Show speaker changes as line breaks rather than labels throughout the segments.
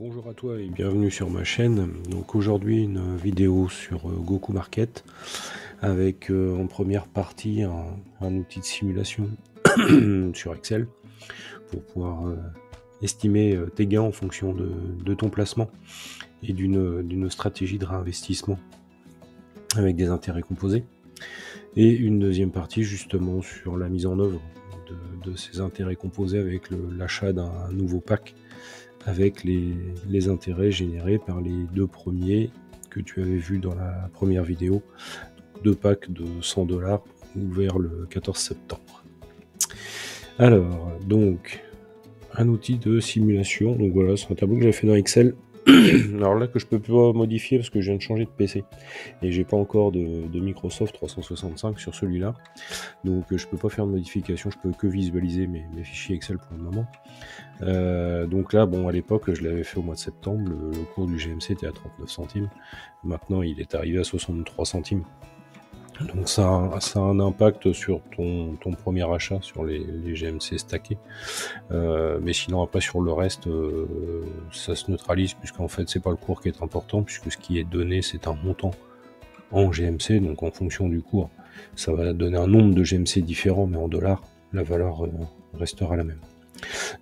Bonjour à toi et bienvenue sur ma chaîne. Donc aujourd'hui une vidéo sur euh, Goku Market avec euh, en première partie un, outil de simulation sur Excel pour pouvoir euh, estimer tes gains en fonction de, ton placement et d'une stratégie de réinvestissement avec des intérêts composés. Et une deuxième partie justement sur la mise en œuvre de, de ces intérêts composés avec l'achat d'un nouveau pack avec les, intérêts générés par les deux premiers que tu avais vus dans la première vidéo. Deux packs de 100 dollars ouverts le 14 septembre. Alors, donc, un outil de simulation. Donc voilà, c'est un tableau que j'ai fait dans Excel Alors là que je peux pas modifier parce que je viens de changer de PC et j'ai pas encore de, Microsoft 365 sur celui-là, donc je peux pas faire de modification, je peux que visualiser mes, fichiers Excel pour le moment. Euh, donc là, bon, à l'époque, je l'avais fait au mois de septembre, le, cours du GMC était à 39 centimes, maintenant il est arrivé à 63 centimes. Donc ça, ça a un impact sur ton, ton premier achat, sur les, GMC stackés. Euh, mais sinon après sur le reste, euh, ça se neutralise puisqu'en fait c'est pas le cours qui est important puisque ce qui est donné c'est un montant en GMC, donc en fonction du cours, ça va donner un nombre de GMC différents, mais en dollars, la valeur euh, restera la même.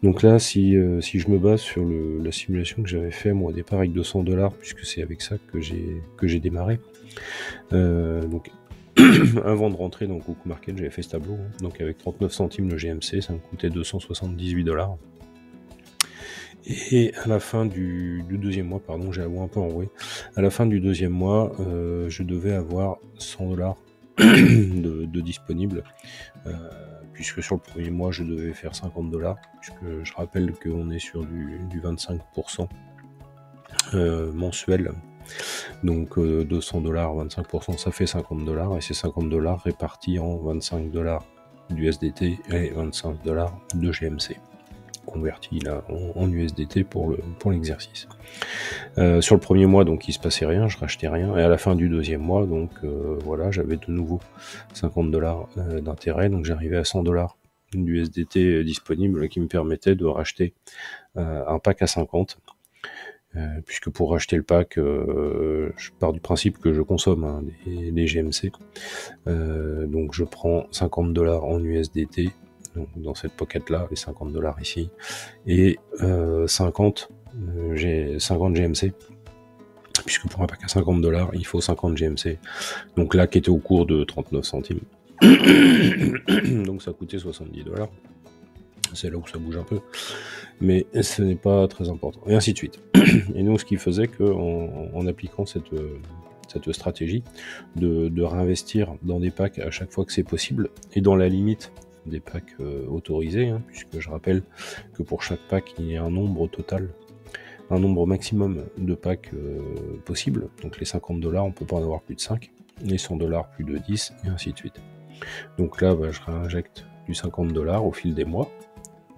Donc là, si, si je me base sur le, la simulation que j'avais fait moi au départ avec 200 dollars, puisque c'est avec ça que j'ai que j'ai démarré, donc avant de rentrer dans Google Market, j'avais fait ce tableau. Hein. Donc avec 39 centimes le GMC, ça me coûtait 278 dollars. Et à la fin du, deuxième mois, pardon, j'ai un peu enroué. À la fin du deuxième mois, euh, je devais avoir 100 dollars de, de disponible. Euh, puisque sur le premier mois, je devais faire 50 dollars. Puisque je rappelle qu'on est sur du, 25% euh, mensuel donc 200 euh, dollars, 25%, ça fait 50 dollars, et c'est 50 dollars répartis en 25 dollars d'USDT et 25 dollars de GMC converti là en, USDT pour le pour l'exercice. Euh, sur le premier mois, donc il se passait rien, je rachetais rien, et à la fin du deuxième mois, donc euh, voilà, j'avais de nouveau 50 dollars d'intérêt, donc j'arrivais à 100 dollars d'USDT disponible qui me permettait de racheter un pack à 50 euh, puisque pour acheter le pack, euh, je pars du principe que je consomme hein, des, GMC. Euh, donc je prends 50 dollars en USDT, dans cette pocket là, les 50 dollars ici, et 50, j'ai 50 GMC. Puisque pour un pack à 50 dollars, il faut 50 GMC. Donc là, qui était au cours de 39 centimes. donc ça coûtait 70 dollars. C'est là où ça bouge un peu. Mais ce n'est pas très important, et ainsi de suite. Et nous, ce qui faisait qu'en en, appliquant cette, stratégie de, de, réinvestir dans des packs à chaque fois que c'est possible, et dans la limite des packs euh, autorisés, hein, puisque je rappelle que pour chaque pack, il y a un nombre total, un nombre maximum de packs euh, possibles, donc les 50 dollars, on peut pas en avoir plus de 5, les 100 dollars plus de 10, et ainsi de suite. Donc là, bah, je réinjecte du 50 dollars au fil des mois,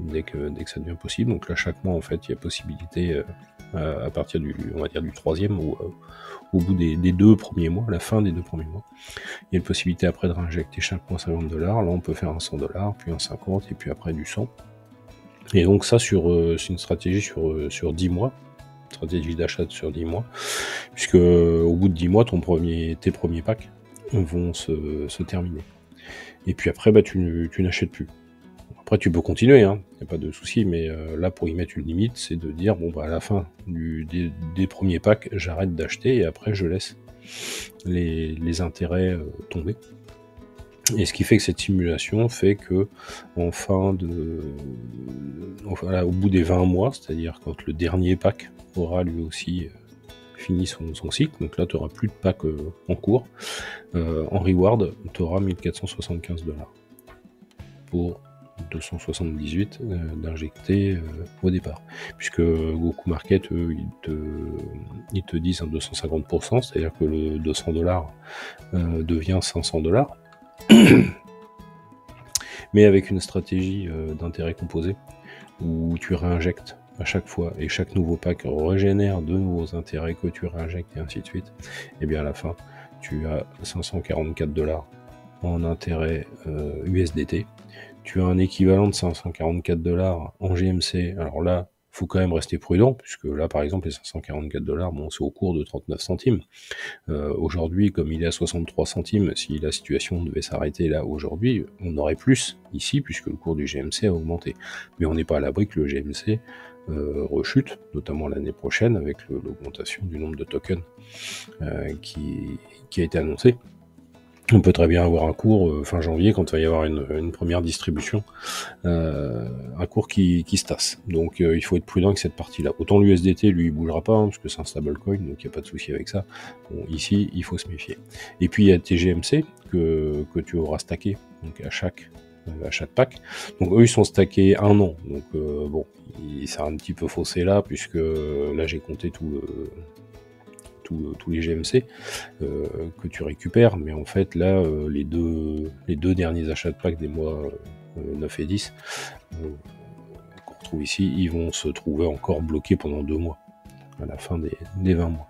dès que, ça devient possible. Donc là, chaque mois, en fait, il y a possibilité euh, à partir du, on va dire, du troisième ou euh, au bout des, deux premiers mois, la fin des deux premiers mois. Il y a une possibilité après de réinjecter chaque mois 50 dollars. Là, on peut faire un 100 dollars, puis un 50, et puis après du 100. Et donc ça, sur, euh, c'est une stratégie sur, sur 10 mois stratégie d'achat sur 10 mois, puisque au bout de 10 mois, ton premier, tes premiers packs vont se, se terminer. Et puis après, bah, tu, tu n'achètes plus. Après, tu peux continuer, il hein, n'y a pas de souci, mais euh, là, pour y mettre une limite, c'est de dire, bon, bah, à la fin des, premiers packs, j'arrête d'acheter et après, je laisse les, intérêts euh, tomber. Et ce qui fait que cette simulation fait que, en fin de. Au bout des 20 mois, c'est-à-dire quand le dernier pack aura lui aussi euh, fini son, cycle, donc là, tu n'auras plus de pack en cours, en reward, tu auras 1475 dollars pour 278 euh, d'injecter euh, au départ. Puisque Goku Market, eux, ils te, ils te disent un 250%, c'est-à-dire que le 200 dollars euh, devient 500 dollars. Mais avec une stratégie d'intérêt composé, où tu réinjectes à chaque fois et chaque nouveau pack régénère de nouveaux intérêts que tu réinjectes et ainsi de suite, et bien à la fin, tu as 544 dollars en intérêt USDT tu as un équivalent de 544 dollars en GMC. Alors là, faut quand même rester prudent, puisque là, par exemple, les 544 dollars, bon, c'est au cours de 39 centimes. Euh, aujourd'hui, comme il est à 63 centimes, si la situation devait s'arrêter là aujourd'hui, on aurait plus ici, puisque le cours du GMC a augmenté. Mais on n'est pas à l'abri que le GMC euh, rechute, notamment l'année prochaine, avec l'augmentation du nombre de tokens euh, qui, qui a été annoncé. On peut très bien avoir un cours euh, fin janvier quand il va y avoir une, première distribution, euh, un cours qui, se tasse. Donc euh, il faut être prudent avec cette partie-là. Autant l'USDT, lui, il bougera pas, hein, parce que c'est un stablecoin, donc il n'y a pas de souci avec ça. ici, il faut se méfier. Et puis il y a TGMC que, que tu auras stacké à chaque à chaque pack. Donc eux ils sont stackés un an. Donc bon, il s'est un petit peu faussé là, puisque là j'ai compté tout le tous les GMC euh, que tu récupères, mais en fait là, euh, les, deux, les deux derniers achats de pack des mois 9 euh, et 10 qu'on retrouve ici, ils vont se trouver encore bloqués pendant deux mois, à la fin des, des 20 mois.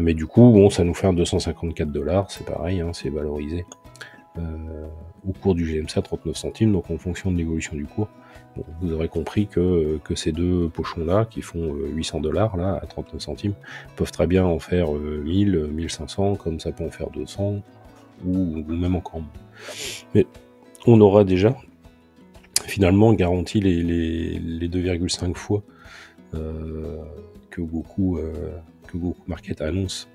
mais du coup, bon, ça nous fait un 254 dollars, c'est pareil, hein, c'est valorisé au cours du GMC à 39 centimes, donc en fonction de l'évolution du cours, vous aurez compris que, que ces deux pochons-là, qui font 800 euh, dollars là à 39 centimes, peuvent très bien en faire 1000, euh, 1500, comme ça peut en faire 200, ou, même encore moins. Mais on aura déjà finalement garanti les, les, 2,5 fois euh, que Goku, que Goku Market annonce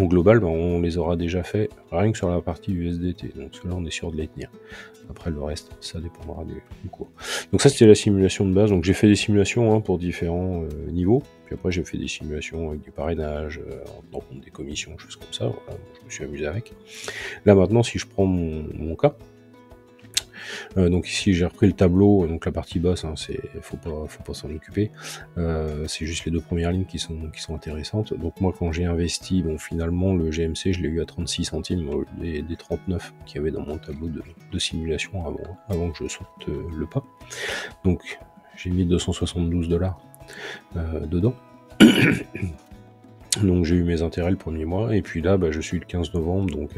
au global, ben, on les aura déjà fait rien que sur la partie USDT. Donc là, on est sûr de les tenir. Après, le reste, ça dépendra du, cours. Donc ça, c'était la simulation de base. Donc j'ai fait des simulations hein, pour différents euh, niveaux. Puis après, j'ai fait des simulations avec du parrainage, euh, en compte des commissions, choses comme ça. je me suis amusé avec. Là maintenant, si je prends mon cas, donc ici j'ai repris le tableau, donc la partie basse, hein, c'est faut pas s'en occuper. Euh, c'est juste les deux premières lignes qui sont intéressantes. Donc moi quand j'ai investi, finalement le GMC je l'ai eu à 36 centimes des, des 39 qu'il y avait dans mon tableau de, simulation avant que je saute euh, le pas. Donc j'ai mis 272 dollars dedans. donc j'ai eu mes intérêts le premier mois et puis là bah, je suis le 15 novembre donc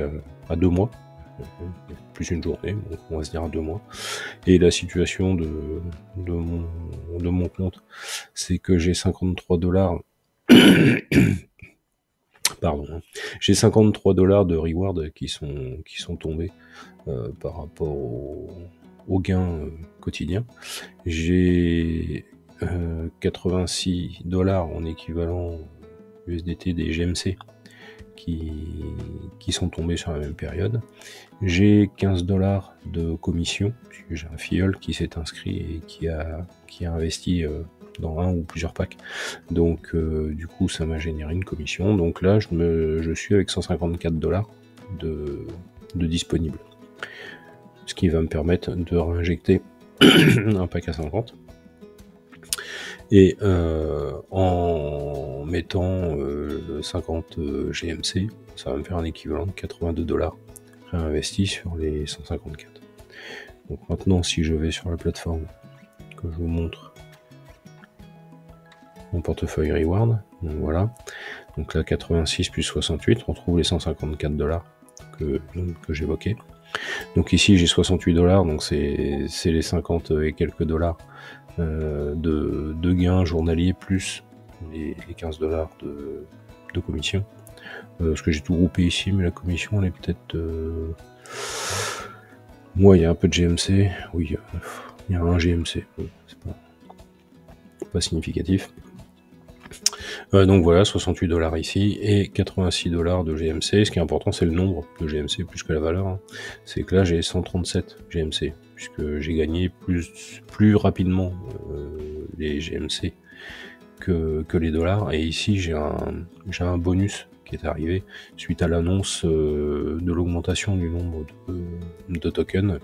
à deux mois plus une journée, on va se dire deux mois. Et la situation de, de, mon, de mon compte, c'est que j'ai 53 dollars. Pardon, hein. j'ai 53 dollars de reward qui sont, qui sont tombés euh, par rapport au, au gain euh, quotidien. J'ai 86 euh, dollars en équivalent USDT des GMC qui, sont tombés sur la même période. J'ai 15 dollars de commission, j'ai un filleul qui s'est inscrit et qui a, qui a investi euh, dans un ou plusieurs packs. Donc euh, du coup ça m'a généré une commission. Donc là je, me, je suis avec 154 dollars de, de disponible. Ce qui va me permettre de réinjecter un pack à 50. Et euh, en mettant 50 euh, GMC, ça va me faire un équivalent de 82 dollars réinvesti sur les 154. Donc maintenant, si je vais sur la plateforme, que je vous montre mon portefeuille reward, donc voilà. Donc là, 86 plus 68, on trouve les 154 dollars que, que j'évoquais. Donc ici, j'ai 68 dollars, donc c'est les 50 et quelques dollars euh, de, gains journaliers plus les, 15 dollars de, commission. Euh, parce que j'ai tout groupé ici, mais la commission elle est peut-être. Euh, moi, il y a un peu de GMC. Oui, il y a un GMC. c'est pas significatif. Donc voilà, 68 dollars ici et 86 dollars de GMC. Ce qui est important, c'est le nombre de GMC plus que la valeur. Hein. C'est que là, j'ai 137 GMC puisque j'ai gagné plus, plus rapidement euh, les GMC que, les dollars. Et ici, j'ai un, un bonus qui est arrivé suite à l'annonce euh, de l'augmentation du nombre de, tokens.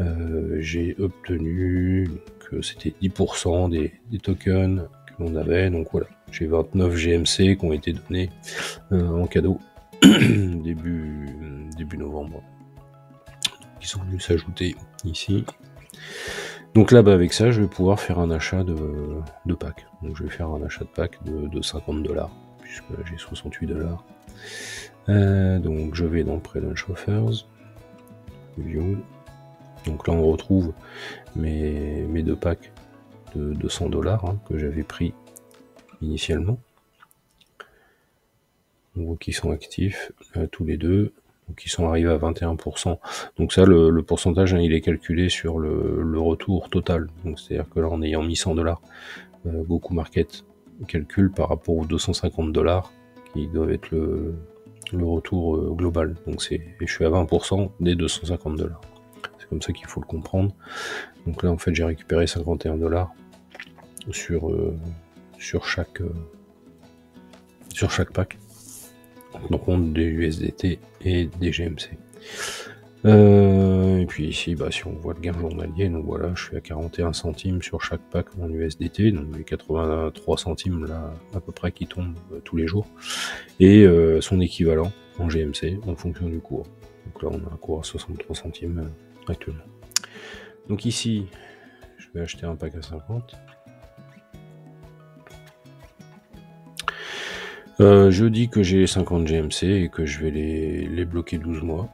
Euh, j'ai obtenu que c'était 10% des, tokens que l'on avait. Donc voilà, j'ai 29 GMC qui ont été donnés en cadeau début, début novembre qui sont venus s'ajouter ici. Donc là, bas avec ça, je vais pouvoir faire un achat de, de pack. Donc je vais faire un achat de pack de, 50 dollars, puisque j'ai 68 dollars. Euh, donc je vais dans Pre-Launch Offers, View. Donc là, on retrouve mes, mes deux packs de 200 dollars hein, que j'avais pris initialement. On voit qu'ils sont actifs euh, tous les deux, ils sont arrivés à 21%. Donc ça, le, pourcentage, hein, il est calculé sur le, retour total. Donc c'est-à-dire que là, en ayant mis 100 dollars, euh, Goku Market calcule par rapport aux 250 dollars qui doivent être le, retour euh, global. Donc c'est, je suis à 20% des 250 dollars. C'est comme ça qu'il faut le comprendre. Donc là, en fait, j'ai récupéré 51 dollars sur, sur, chaque, euh, sur chaque pack. Donc on des USDT et des GMC. Euh, et puis ici, bah, si on voit le gain journalier, donc voilà, je suis à 41 centimes sur chaque pack en USDT, donc les 83 centimes là à peu près qui tombent tous les jours, et son équivalent en GMC en fonction du cours. Donc là on a un cours à 63 centimes actuellement. Donc ici, je vais acheter un pack à 50. Euh, je dis que j'ai 50 GMC et que je vais les, bloquer 12 mois.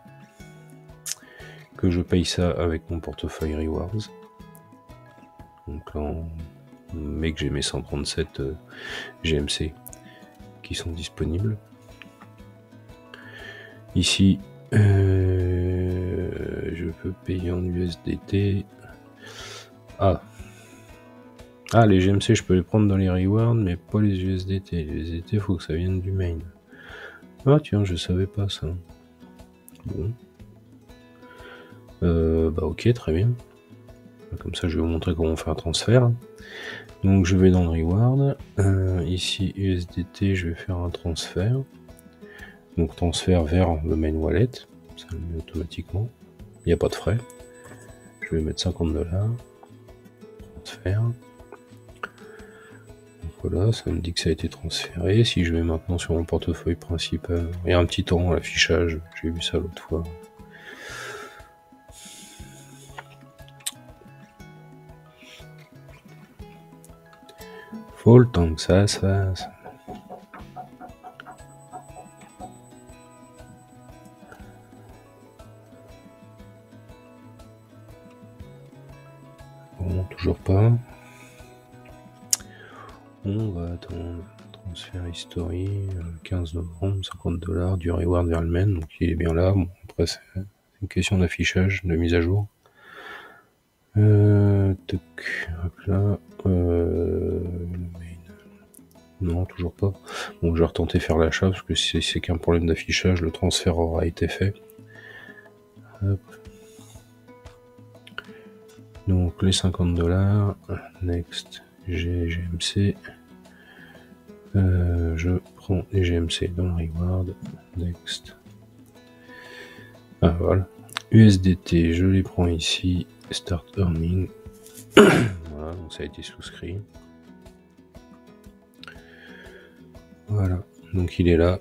Que je paye ça avec mon portefeuille Rewards. Donc là, on met que j'ai mes 137 euh, GMC qui sont disponibles. Ici, euh, je peux payer en USDT. Ah, ah, les GMC, je peux les prendre dans les rewards, mais pas les USDT. Les USDT, faut que ça vienne du main. Ah, tiens, je savais pas ça. Bon. Euh, bah, ok, très bien. Comme ça, je vais vous montrer comment faire un transfert. Donc, je vais dans le reward. Euh, ici, USDT, je vais faire un transfert. Donc, transfert vers le main wallet. Ça le met automatiquement. Il n'y a pas de frais. Je vais mettre 50 dollars. Transfert. Voilà, ça me dit que ça a été transféré. Si je vais maintenant sur mon portefeuille principal, il y a un petit temps l'affichage, j'ai vu ça l'autre fois. Faut le temps que ça. 15 novembre, 50 dollars, du reward main, donc il est bien là. Bon, après, c'est une question d'affichage, de mise à jour. Euh, là, euh, non, toujours pas. Bon, je vais retenter faire l'achat parce que si c'est qu'un problème d'affichage, le transfert aura été fait. Donc les 50 dollars, next. GMC. Euh, je prends les GMC dans le reward. Next. Ah voilà. USDT, je les prends ici. Start earning. voilà, donc ça a été souscrit. Voilà, donc il est là.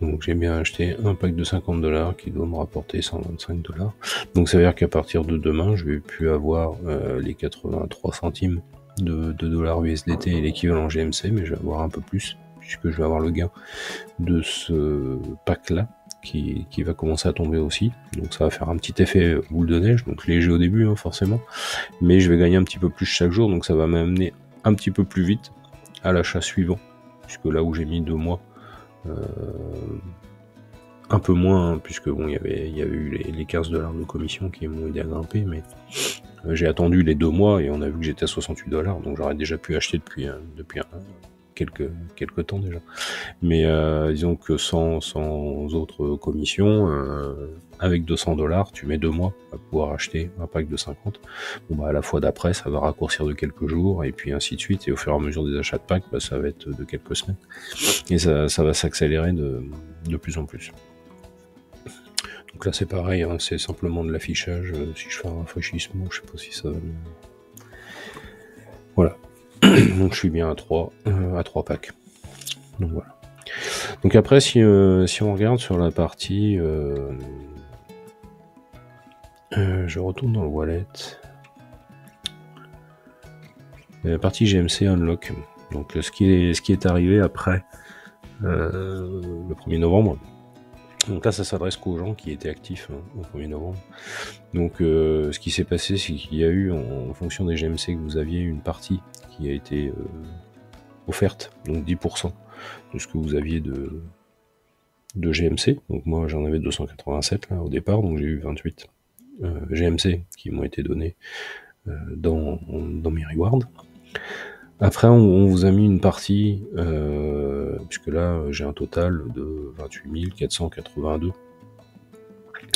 Donc j'ai bien acheté un pack de 50 dollars qui doit me rapporter 125 dollars. Donc ça veut dire qu'à partir de demain, je vais plus avoir euh, les 83 centimes de, dollars USDT et l'équivalent GMC, mais je vais avoir un peu plus, puisque je vais avoir le gain de ce pack-là. Qui, va commencer à tomber aussi. Donc ça va faire un petit effet boule de neige, donc léger au début hein, forcément. Mais je vais gagner un petit peu plus chaque jour, donc ça va m'amener un petit peu plus vite à l'achat suivant. Puisque là où j'ai mis deux mois, euh, un peu moins, hein, puisque bon, il y avait, y avait eu les, 15 dollars de commission qui m'ont aidé à grimper, mais j'ai attendu les deux mois et on a vu que j'étais à 68 dollars, donc j'aurais déjà pu acheter depuis, depuis quelques, quelques temps déjà. Mais euh, disons que sans, sans autres commissions, avec 200 dollars, tu mets deux mois à pouvoir acheter un pack de 50. Bon, bah, à la fois d'après, ça va raccourcir de quelques jours, et puis ainsi de suite. Et au fur et à mesure des achats de packs, bah, ça va être de quelques semaines. Et ça, va s'accélérer de, plus en plus. Donc là, c'est pareil, hein, c'est simplement de l'affichage. Euh, si je fais un rafraîchissement, je sais pas si ça va Voilà. Donc je suis bien à 3, euh, à 3 packs. Donc voilà. Donc après, si, euh, on regarde sur la partie je retourne dans le wallet. La partie GMC Unlock. Donc ce qui est, ce qui est arrivé après le 1er novembre. Donc là, ça s'adresse qu'aux gens qui étaient actifs hein, au 1er novembre. Donc euh, ce qui s'est passé, c'est qu'il y a eu, en, fonction des GMC que vous aviez, une partie qui a été euh, offerte, donc 10% de ce que vous aviez de, de GMC. Donc moi, j'en avais 287 là, au départ, donc j'ai eu 28 euh, GMC qui m'ont été donnés dans, dans mes rewards. Après, on, vous a mis une partie, puisque là, j'ai un total de 28 482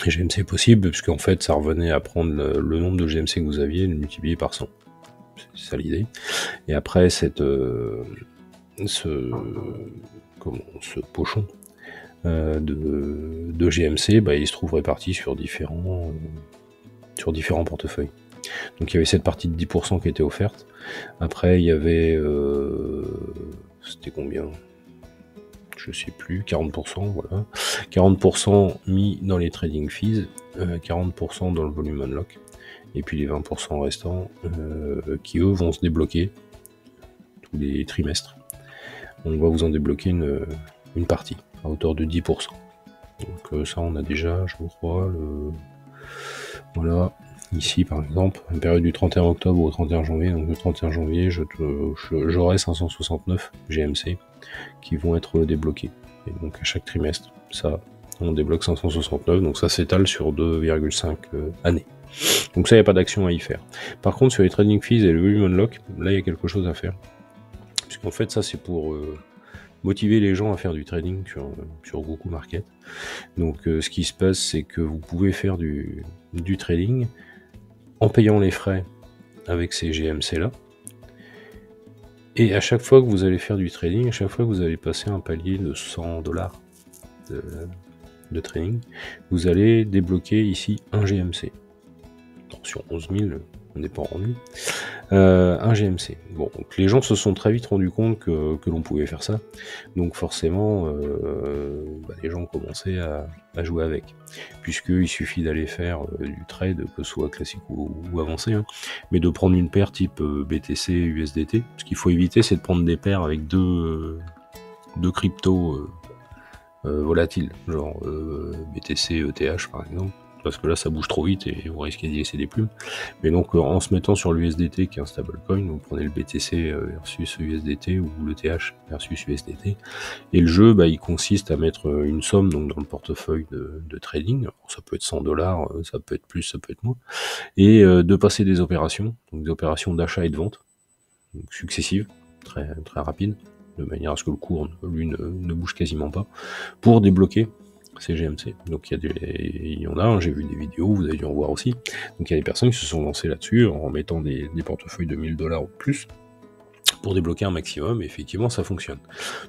GMC possible, puisqu'en fait, ça revenait à prendre le, nombre de GMC que vous aviez et le multiplier par 100. C'est ça l'idée. Et après, cette, euh, ce, comment, ce pochon euh, de, GMC, bah, il se trouve réparti sur différents, sur différents portefeuilles. Donc il y avait cette partie de 10% qui était offerte. Après, il y avait. Euh, c'était combien? Je sais plus, 40%, voilà. 40% mis dans les trading fees, 40% euh, dans le volume unlock, et puis les 20% restants euh, qui eux vont se débloquer tous les trimestres. On va vous en débloquer une, une partie à hauteur de 10%. Donc ça on a déjà, je crois, le. Voilà, Ici, par exemple, une période du 31 octobre au 31 janvier. Donc le 31 janvier, j'aurai 569 GMC qui vont être débloqués. Et donc à chaque trimestre, ça, on débloque 569. Donc ça s'étale sur 2,5 euh, années. Donc ça, il n'y a pas d'action à y faire. Par contre, sur les trading fees et le volume unlock, là, il y a quelque chose à faire. Puisqu'en fait, ça, c'est pour euh, motiver les gens à faire du trading sur, sur Goku Market. Donc euh, ce qui se passe, c'est que vous pouvez faire du, du trading en payant les frais avec ces GMC là. Et à chaque fois que vous allez faire du trading, à chaque fois que vous allez passer un palier de 100 dollars de, trading, vous allez débloquer ici un GMC. sur 11 000, on n'est pas rendu. Euh, un GMC. Bon, les gens se sont très vite rendus compte que, l'on pouvait faire ça. Donc forcément, euh, bah, les gens ont commencé à, jouer avec. Puisqu'il suffit d'aller faire euh, du trade, que ce soit classique ou, avancé, hein, mais de prendre une paire type BTC, USDT. Ce qu'il faut éviter, c'est de prendre des paires avec deux, deux cryptos volatiles, genre BTC, ETH par exemple parce que là ça bouge trop vite et vous risquez d'y laisser des plumes. Mais donc euh, en se mettant sur l'USDT qui est un stablecoin, vous prenez le BTC euh, versus USDT ou le TH versus USDT. Et le jeu, bah, il consiste à mettre euh, une somme donc dans le portefeuille de, trading. ça peut être 100 dollars, ça peut être plus, ça peut être moins. Et de passer des opérations, donc des opérations d'achat et de vente, successives, très, très rapides de manière à ce que le cours, lui, ne, ne bouge quasiment pas, pour débloquer c'est GMC. Donc il y, a il y en a, j'ai vu des vidéos, vous avez dû en voir aussi. Donc il y a des personnes qui se sont lancées là-dessus en mettant des, portefeuilles de 1000 dollars ou plus pour débloquer un maximum, effectivement ça fonctionne.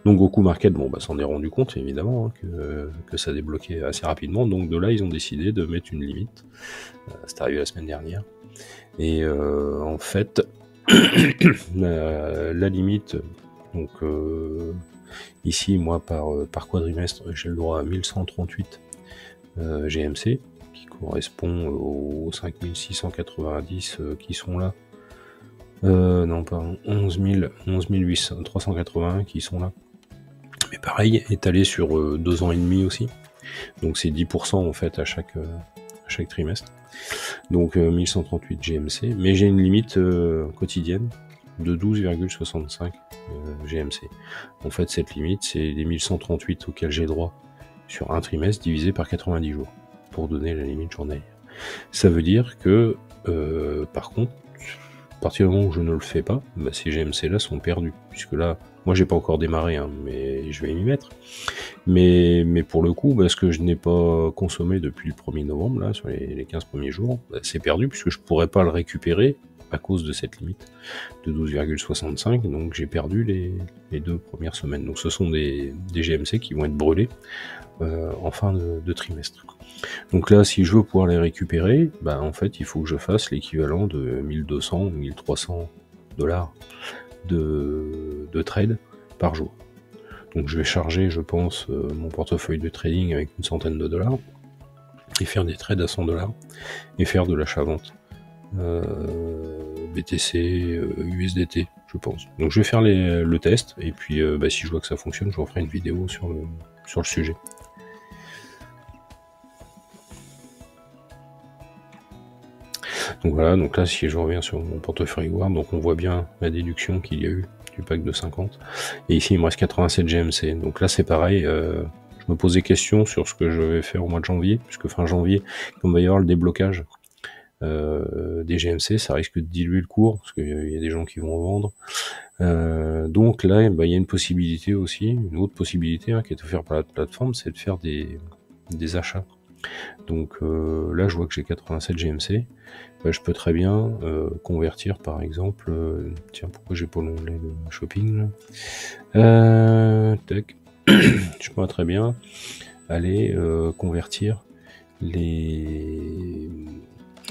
Donc Goku Market, bon bah s'en est rendu compte évidemment hein, que, ça débloquait assez rapidement, donc de là ils ont décidé de mettre une limite. Euh, c'est arrivé la semaine dernière. Et euh, en fait, la, limite, donc euh, Ici, moi, par, euh, par quadrimestre, j'ai le droit à 1138 euh, GMC, qui correspond aux 5690 euh, qui sont là. non, pas 11, 380 qui sont là. Mais pareil, étalé sur deux ans et demi aussi. Donc c'est 10% en fait à chaque, à chaque trimestre. Donc 1138 GMC. Mais j'ai une limite quotidienne de 12,65 euh, GMC. En fait, cette limite, c'est les 1138 auxquels j'ai droit sur un trimestre divisé par 90 jours pour donner la limite journalière. Ça veut dire que, euh, par contre, à partir du moment où je ne le fais pas, bah, ces GMC là sont perdus. Puisque là, moi j'ai pas encore démarré, hein, mais je vais m'y mettre. Mais, mais pour le coup, parce que je n'ai pas consommé depuis le 1er novembre, là, sur les, 15 premiers jours, bah, c'est perdu puisque je pourrais pas le récupérer à cause de cette limite de 12,65. Donc j'ai perdu les, deux premières semaines. Donc ce sont des, GMC qui vont être brûlés euh, en fin de, trimestre. Donc là, si je veux pouvoir les récupérer, bah, en fait, il faut que je fasse l'équivalent de 1200 ou 1300 dollars de, de trade par jour. Donc je vais charger, je pense, euh, mon portefeuille de trading avec une centaine de dollars et faire des trades à 100 dollars et faire de l'achat-vente euh, BTC, USDT, euh, je pense. Donc je vais faire le test, et puis euh, bah, si je vois que ça fonctionne, je vous ferai une vidéo sur le, sujet. Donc voilà, donc là si je reviens sur mon portefeuille War, donc on voit bien la déduction qu'il y a eu du pack de 50. Et ici il me reste 87 GMC. Donc là c'est pareil, je me pose des questions sur ce que je vais faire au mois de janvier, puisque fin janvier, comme va y avoir le déblocage euh, des GMC, ça risque de diluer le cours, parce qu'il y a des gens qui vont vendre. Euh, donc là, bah, il y a une possibilité aussi, une autre possibilité hein, qui est offerte par la plateforme, c'est de faire des, achats. Donc euh, là, je vois que j'ai 87 GMC. Bah, je peux très bien convertir, par exemple. Tiens, pourquoi j'ai pas l'onglet de shopping là? Je peux très bien aller convertir les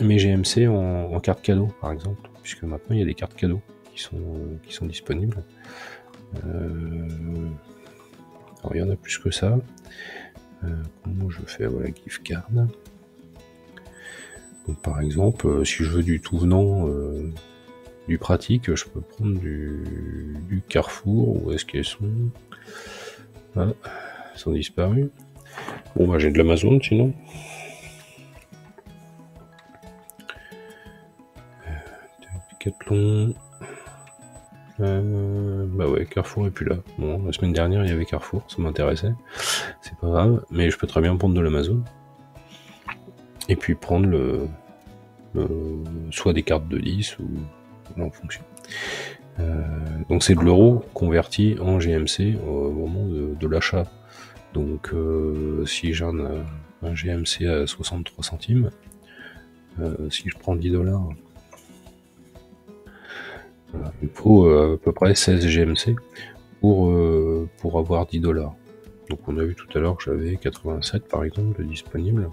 mes GMC en, en carte cadeau, par exemple, puisque maintenant il y a des cartes cadeaux qui sont, qui sont disponibles. alors il y en a plus que ça. Euh, comment je fais Voilà, gift card. Donc, par exemple, euh, si je veux du tout venant, euh, du pratique, je peux prendre du, Carrefour. Où est-ce qu'elles sont? Ah, Elles sont disparues. Bon, bah, j'ai de l'Amazon sinon. Euh, bah ouais, Carrefour est plus là. Bon, la semaine dernière, il y avait Carrefour, ça m'intéressait. C'est pas grave, mais je peux très bien prendre de l'Amazon. Et puis prendre le, soit des cartes de 10 ou en fonction. Euh, donc c'est de l'euro converti en GMC au moment de, l'achat. Donc euh, si j'ai un, GMC à 63 centimes, si je prends 10 dollars il faut euh, à peu près 16 GMC pour, euh, pour avoir 10 dollars. Donc on a vu tout à l'heure que j'avais 87 par exemple de disponible.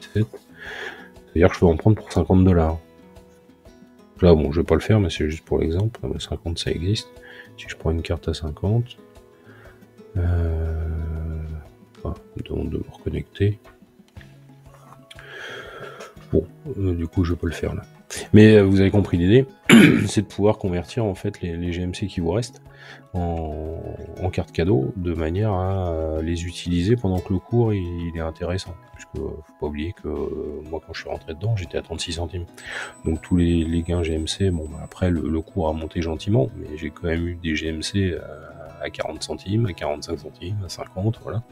C'est-à-dire que je peux en prendre pour 50 dollars. Là bon je vais pas le faire mais c'est juste pour l'exemple. 50 ça existe. Si je prends une carte à 50, euh, de me reconnecter. Bon, du coup je peux le faire là. Mais euh, vous avez compris l'idée, c'est de pouvoir convertir en fait les, GMC qui vous restent en, cartes cadeaux de manière à euh, les utiliser pendant que le cours il, est intéressant. Puisque faut pas oublier que euh, moi quand je suis rentré dedans j'étais à 36 centimes. Donc tous les, gains GMC, bon bah, après le, cours a monté gentiment, mais j'ai quand même eu des GMC 40 centimes, à 45 centimes, à 50, voilà.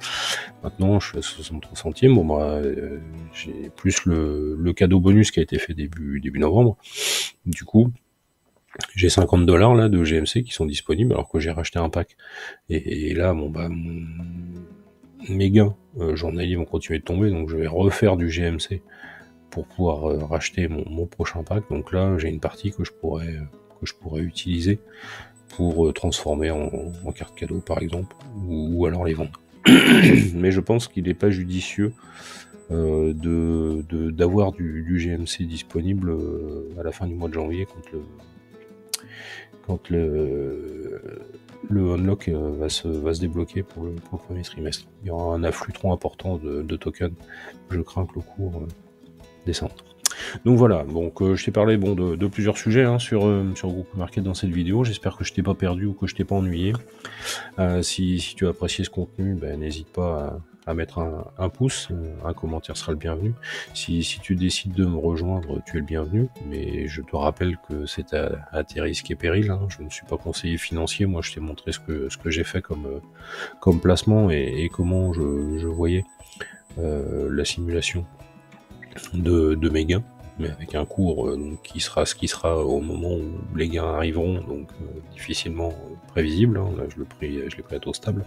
Maintenant, je suis à 63 centimes. Bon, bah, euh, j'ai plus le, cadeau bonus qui a été fait début, début novembre. Du coup, j'ai 50 dollars là de GMC qui sont disponibles alors que j'ai racheté un pack. Et, là, bon, bah, mes gains euh, journaliers vont continuer de tomber, donc je vais refaire du GMC pour pouvoir euh, racheter mon, mon, prochain pack. Donc là, j'ai une partie que je pourrais que je pourrais utiliser pour euh, transformer en, carte cadeau par exemple, ou, alors les vendre. Mais je pense qu'il n'est pas judicieux euh, d'avoir du, GMC disponible euh, à la fin du mois de janvier quand le quand le, unlock va se, va se débloquer pour le, premier trimestre. Il y aura un afflux trop important de tokens. Je crains que le cours descende. Donc voilà, donc euh, je t'ai parlé de, plusieurs sujets hein, sur, euh, sur Groupe Market dans cette vidéo. J'espère que je t'ai pas perdu ou que je t'ai pas ennuyé. Euh, si, tu as apprécié ce contenu, ben, n'hésite pas à, mettre un, pouce, un commentaire sera le bienvenu. Si, tu décides de me rejoindre, tu es le bienvenu. Mais je te rappelle que c'est à, tes risques et périls. Hein. Je ne suis pas conseiller financier. Moi, je t'ai montré ce que, j'ai fait comme placement et, comment je, voyais la simulation de, de mes gains mais avec un cours euh, qui sera ce qui sera au moment où les gains arriveront, donc euh, difficilement prévisible. Hein. je le pris, je l'ai pris à taux stable.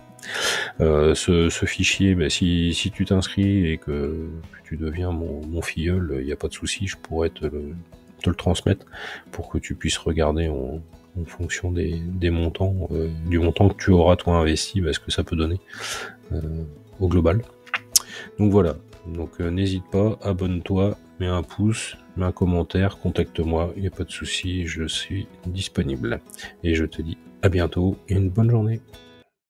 Euh, ce, fichier, ben, si, si, tu t'inscris et que, tu deviens mon, filleul, il n'y a pas de souci, je pourrais te le, te le, transmettre pour que tu puisses regarder en, fonction des, des montants, du montant que tu auras toi investi, ben, ce que ça peut donner au global. Donc voilà, donc n'hésite pas, abonne-toi, mets un pouce, mets un commentaire, contacte-moi, il n'y a pas de souci, je suis disponible. Et je te dis à bientôt et une bonne journée.